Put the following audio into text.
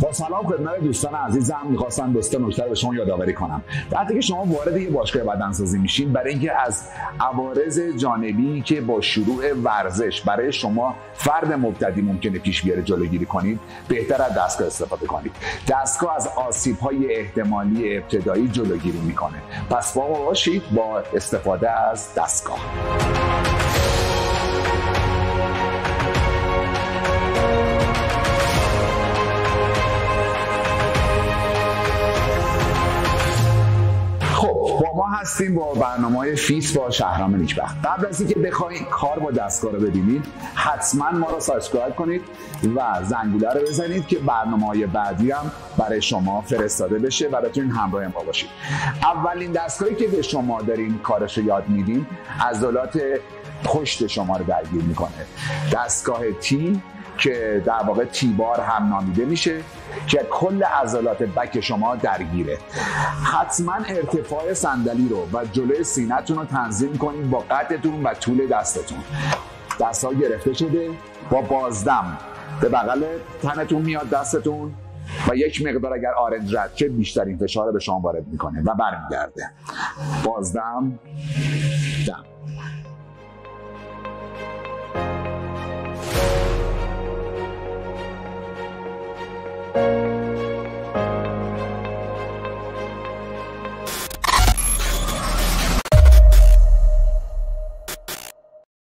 با سلام خدمت دوستان عزیزم می‌خواستم دوست نکته به شما یادآوری کنم. وقتی که شما وارد یه باشگاه بدنسازی میشین برای اینکه از عوارض جانبی که با شروع ورزش برای شما فرد مبتدی ممکنه پیش بیاره جلوگیری کنید بهتر از دستگاه استفاده کنید. دستگاه از آسیب های احتمالی ابتدایی جلوگیری می‌کنه. پس با باشید با استفاده از دستگاه. با ما هستیم با برنامه فیس با شهرام نیکبخت قبل از اینکه بخواید کار با دستگاه رو ببینید حتما ما رو subscribe کنید و زنگوله رو بزنید که برنامه های بعدی هم برای شما فرستاده بشه. و بتونید همراه ما باشید. اولین دستگاهی که به شما داریم کارش رو یاد میدیم عضلات پشت شما رو درگیر می‌کنه. دستگاه T که در واقع T-bar هم نامیده میشه که کل عضلات بک شما درگیره. حتما ارتفاع صندلی رو و جلوی سینهتون رو تنظیم کنید با قدتون و طول دستتون. دست ها گرفته شده با بازدم به بغل تنتون میاد دستتون و یک مقدار اگر آرنج رد شه بیشترین فشار به شما وارد می‌کنه و برمیگرده. بازدم دم.